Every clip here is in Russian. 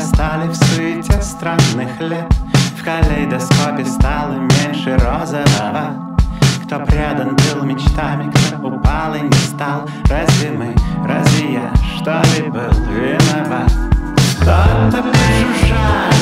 стали в суете странных лет. В калейдоскопе стало меньше розового. Кто предан был мечтами, кто упал и не стал. Разве мы, разве я, что ли был виноват? Кто-то пожужжал,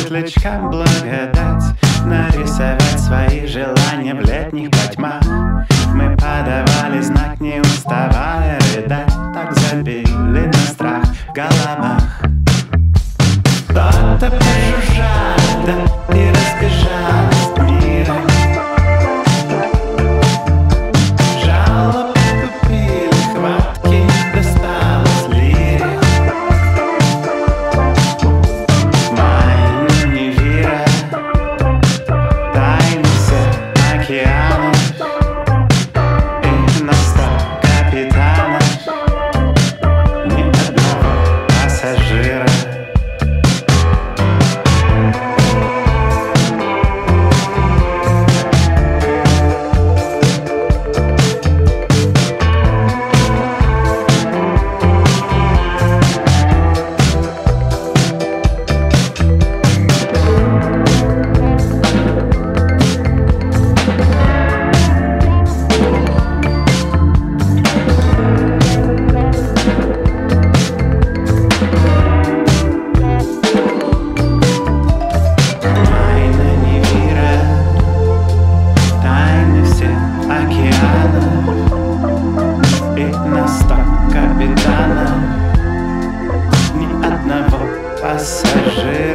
светлячкам благодать Нарисовать свои желания в летних потьмах. Мы подавали знак, не уставая рыдать. Так забили на страх в головах. Кто-то прижужжал, да и разбежал. капитана И на сто капитана Ни одного пассажира.